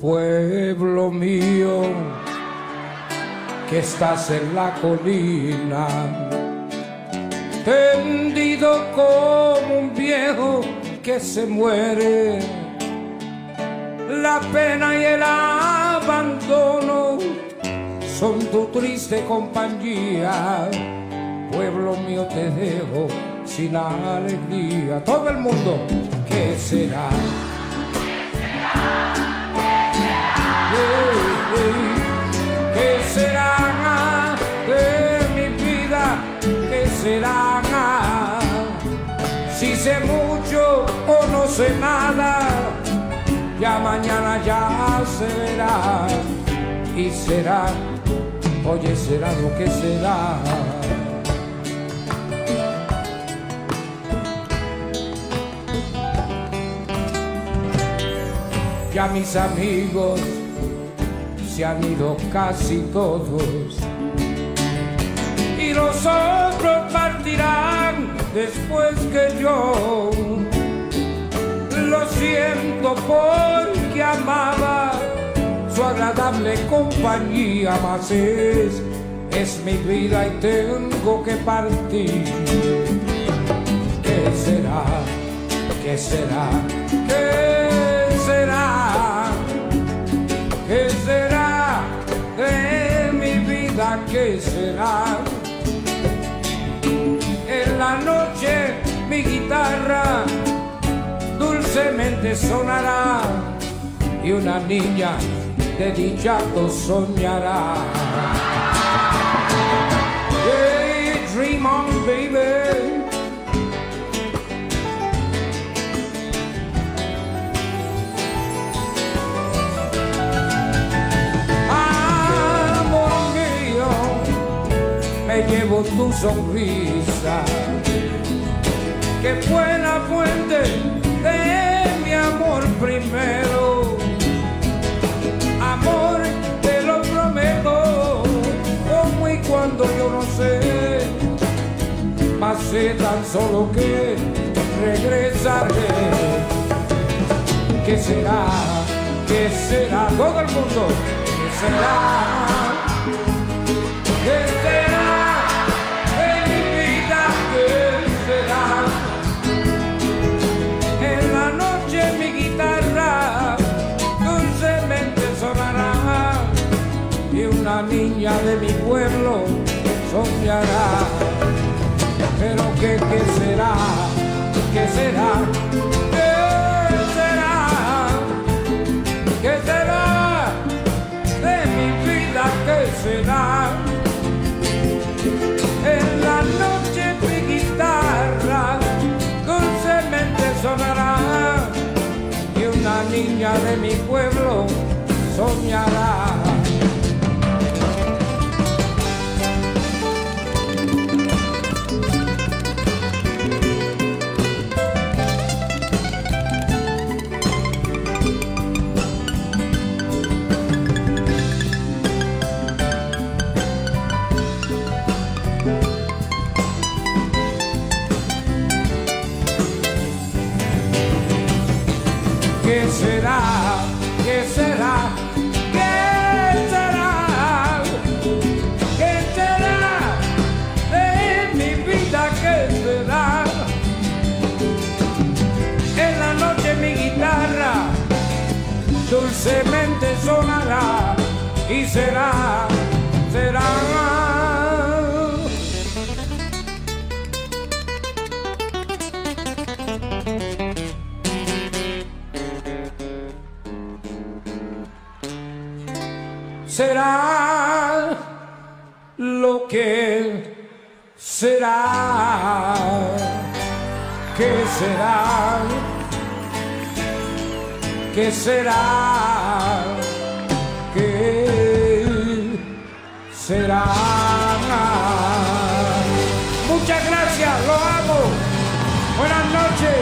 pueblo mío, que estás en la colina, tendido como un viejo que se muere. La pena y el abandono son tu triste compañía. Pueblo mío te dejo sin alegría. Todo el mundo, ¿qué será? Sé nada, ya mañana ya se verá y será, oye será lo que será. Ya mis amigos se han ido casi todos y los otros partirán después que yo. Lo siento porque amaba su agradable compañía, mas es, es mi vida y tengo que partir. ¿Qué será? ¿Qué será? Dulcemente sonará y una niña de dichato soñará. Hey, dream on, baby. Amor mío, me llevo tu sonrisa, que fue la fuente sé tan solo que regresaré. ¿Qué será? ¿Qué será? Todo el mundo, ¿qué será? ¿Qué será de mi vida? ¿Qué será? En la noche mi guitarra dulcemente sonará y una niña de mi pueblo soñará. Pero ¿qué, qué será? ¿Qué será? ¿Qué será? ¿Qué será de mi vida? ¿Qué será? En la noche mi guitarra dulcemente sonará y una niña de mi pueblo soñará. ¿Qué será? ¿Qué será? ¿Qué será? ¿Qué será de mi vida? ¿Qué será? En la noche mi guitarra dulcemente sonará y será, será. Será lo que será. ¿Qué será? ¿Qué será? ¿Qué será? Muchas gracias, lo amo. Buenas noches.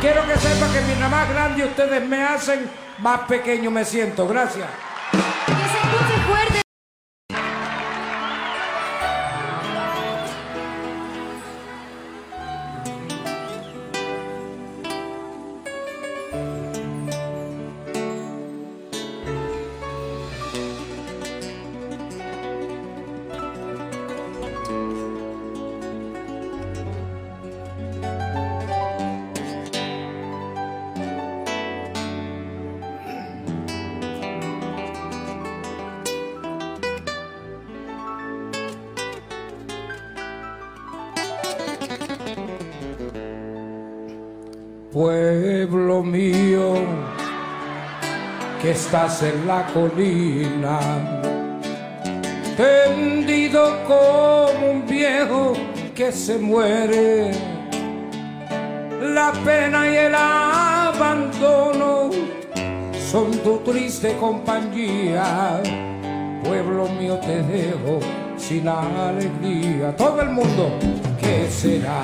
Quiero que sepa que mientras más grande ustedes me hacen, más pequeño me siento. Gracias. Pueblo mío, que estás en la colina, tendido como un viejo que se muere. La pena y el abandono son tu triste compañía. Pueblo mío, te dejo sin alegría. Todo el mundo, ¿qué será?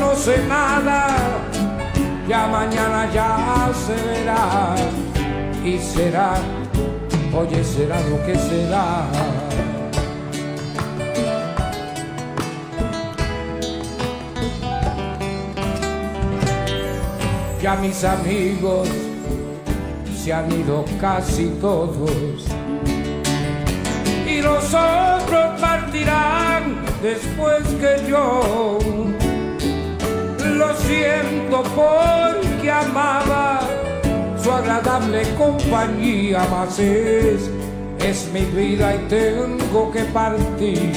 No sé nada, ya mañana ya se verá y será, oye, será lo que será. Ya mis amigos se han ido casi todos y los otros partirán después que yo. Siento porque amaba su agradable compañía, mas es, es mi vida y tengo que partir.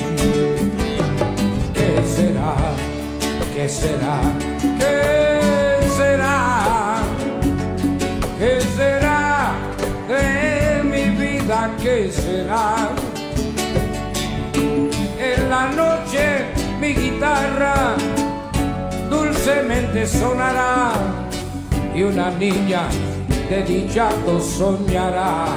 ¿Qué será? ¿Qué será? ¿Qué será? ¿Qué será de mi vida? ¿Qué será? En la noche mi guitarra dulcemente sonará y una niña de dichato soñará.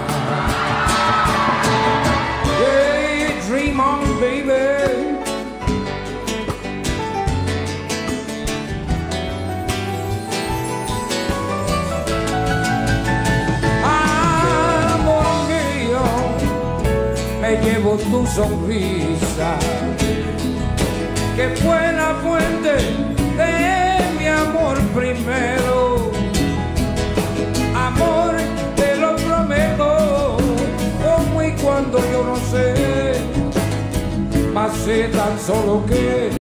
Hey, dream on, baby. Amor mío, me llevo tu sonrisa, que fue la fuente amor primero. Amor, te lo prometo, como y cuando yo no sé, pasé tan solo que